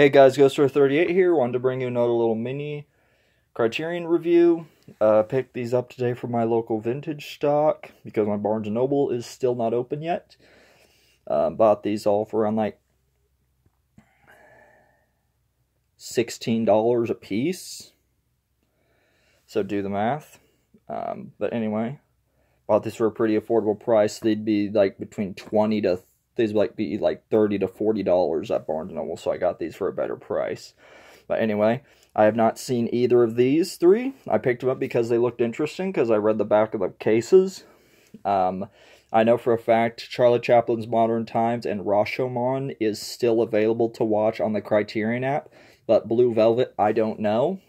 Hey guys, Ghoster38 here. Wanted to bring you another little mini Criterion review. Uh, picked these up today from my local vintage stock because my Barnes & Noble is still not open yet. Uh, bought these all for around like $16 a piece. So do the math. Um, but anyway, bought these for a pretty affordable price. They'd be like between 20 to these like be like 30 to 40 dollars at Barnes & Noble, so I got these for a better price. But anyway, I have not seen either of these three. I picked them up because they looked interesting because I read the back of the cases. Um, I know for a fact Charlie Chaplin's Modern Times and Rashomon is still available to watch on the Criterion app, but Blue Velvet, I don't know.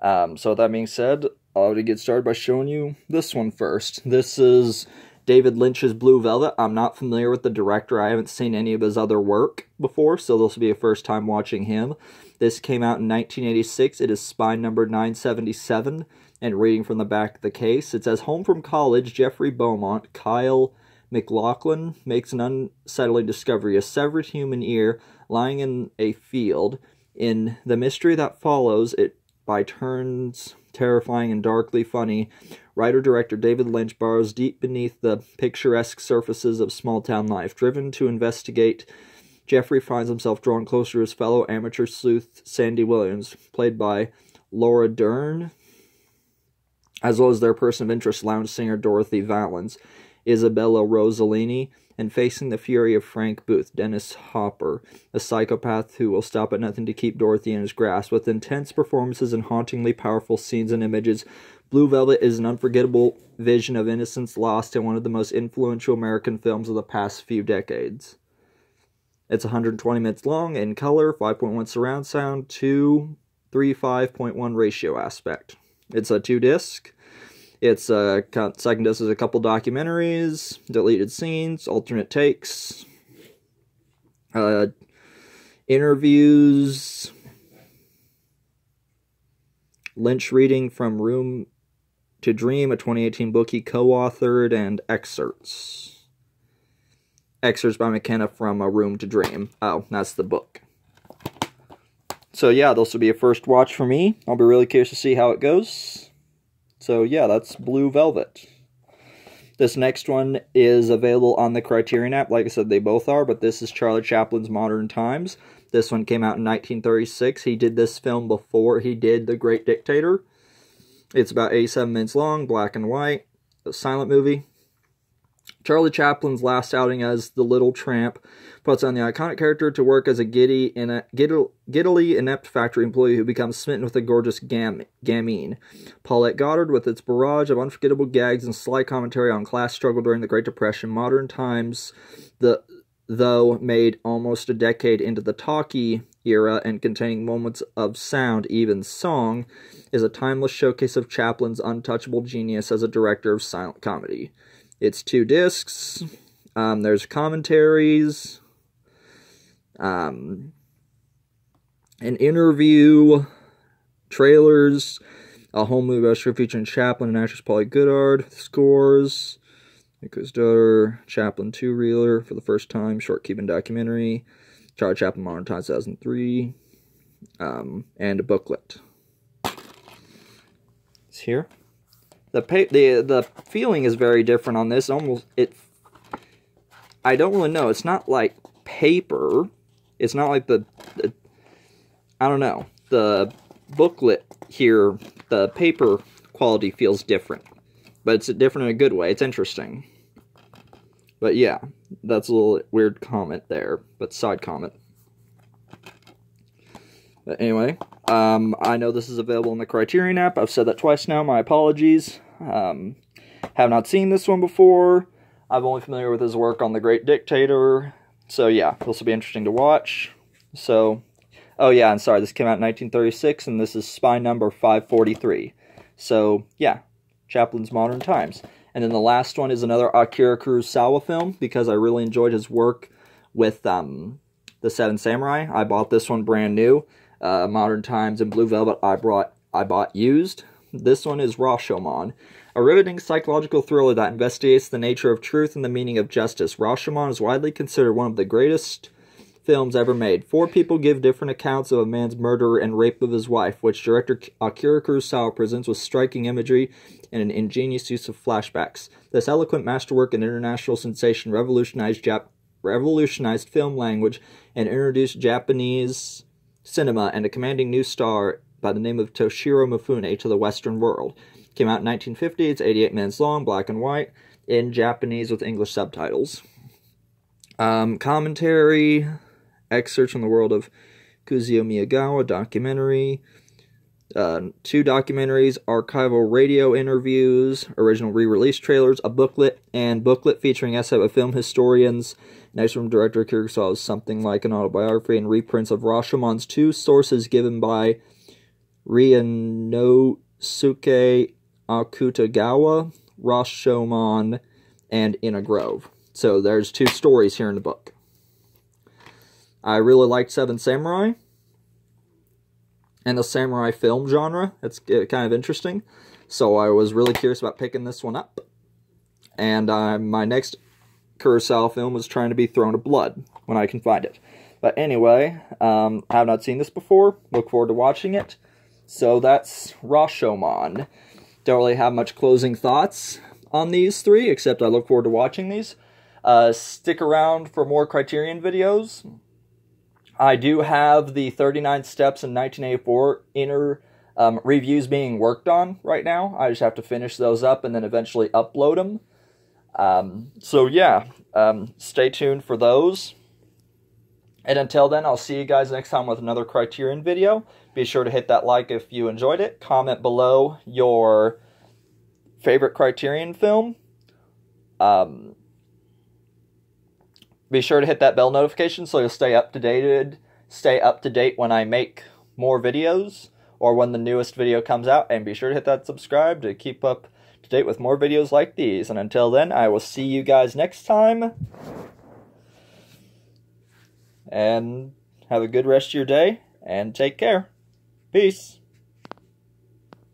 Um, so that being said, I'll get started by showing you this one first. This is David Lynch's Blue Velvet. I'm not familiar with the director. I haven't seen any of his other work before, so this will be a first time watching him. This came out in 1986. It is spine number 977. And reading from the back of the case, it says Home from college, Jeffrey Beaumont, Kyle MacLachlan makes an unsettling discovery a severed human ear lying in a field. In the mystery that follows, it by turns terrifying and darkly funny, writer director David Lynch burrows deep beneath the picturesque surfaces of small town life. Driven to investigate, Jeffrey finds himself drawn closer to his fellow amateur sleuth Sandy Williams, played by Laura Dern, as well as their person of interest, lounge singer Dorothy Vallens, Isabella Rossellini, and facing the fury of Frank Booth, Dennis Hopper, a psychopath who will stop at nothing to keep Dorothy in his grasp. With intense performances and hauntingly powerful scenes and images, Blue Velvet is an unforgettable vision of innocence lost in one of the most influential American films of the past few decades. It's 120 minutes long in color, 5.1 surround sound, 2 3 5.1 ratio aspect. It's a two disc. It's uh, second disc is a couple documentaries, deleted scenes, alternate takes, uh, interviews, Lynch reading from Room to Dream, a 2018 book he co-authored, and excerpts. Excerpts by McKenna from A Room to Dream. Oh, that's the book. So yeah, this will be a first watch for me. I'll be really curious to see how it goes. So yeah, that's Blue Velvet. This next one is available on the Criterion app. Like I said, they both are, but this is Charlie Chaplin's Modern Times. This one came out in 1936. He did this film before he did The Great Dictator. It's about 87 minutes long, black and white, a silent movie. Charlie Chaplin's last outing as the Little Tramp puts on the iconic character to work as a giddy in a giddily inept factory employee who becomes smitten with a gorgeous gam gamine. Paulette Goddard, with its barrage of unforgettable gags and sly commentary on class struggle during the Great Depression, modern times, the though made almost a decade into the talkie era and containing moments of sound, even song, is a timeless showcase of Chaplin's untouchable genius as a director of silent comedy. It's two discs. Um, there's commentaries, um, an interview, trailers, a home movie show featuring Chaplin and actress Polly Goddard, scores, Nicholas daughter, Chaplin two reeler for the first time, short Cuban documentary, Charlie Chaplin Modern Times 2003, um, and a booklet. It's here the the the feeling is very different on this. Almost it. I don't really know. It's not like paper. It's not like the, the I don't know. The booklet here, the paper quality feels different, but it's different in a good way. It's interesting. But yeah, that's a little weird comment there, but side comment. But anyway, um, I know this is available in the Criterion app. I've said that twice now. My apologies. Um, have not seen this one before. I'm only familiar with his work on The Great Dictator. So yeah, this will be interesting to watch. So, oh yeah, I'm sorry, this came out in 1936, and this is spy number 543. So yeah, Chaplin's Modern Times. And then the last one is another Akira Kurosawa film because I really enjoyed his work with um, the Seven Samurai. I bought this one brand new. Uh, Modern Times and Blue Velvet I brought I bought used. This one is Rashomon, a riveting psychological thriller that investigates the nature of truth and the meaning of justice. Rashomon is widely considered one of the greatest films ever made. Four people give different accounts of a man's murder and rape of his wife, which director Akira uh, Kurosawa presents with striking imagery and an ingenious use of flashbacks. This eloquent masterwork and international sensation revolutionized Jap- revolutionized film language and introduced Japanese cinema and a commanding new star by the name of Toshiro Mifune to the Western world. Came out in 1950. It's 88 minutes long, black and white, in Japanese with English subtitles. Um, commentary, excerpts from the world of Kazuo Miyagawa, documentary, uh, two documentaries, archival radio interviews, original re-release trailers, a booklet, and booklet featuring essay of film historians. Next from director Kurosawa is something like an autobiography and reprints of Rashomon's two sources given by Ryunosuke Akutagawa, Rashomon, and In a Grove. So there's two stories here in the book. I really liked Seven Samurai and the samurai film genre. It's uh, kind of interesting. So I was really curious about picking this one up. And uh, my next Kurosawa film was trying to be Throne of Blood when I can find it. But anyway, um, I have not seen this before. Look forward to watching it. So that's Rashomon. Don't really have much closing thoughts on these three, except I look forward to watching these. Uh, stick around for more Criterion videos. I do have the 39 Steps in 1984 inner um, reviews being worked on right now. I just have to finish those up and then eventually upload them. Um, so yeah, um, stay tuned for those. And until then, I'll see you guys next time with another Criterion video. Be sure to hit that like if you enjoyed it. Comment below your favorite Criterion film. Um, be sure to hit that bell notification so you'll stay up to date. Stay up to date when I make more videos or when the newest video comes out. And be sure to hit that subscribe to keep up to date with more videos like these. And until then, I will see you guys next time. And have a good rest of your day and take care. Peace.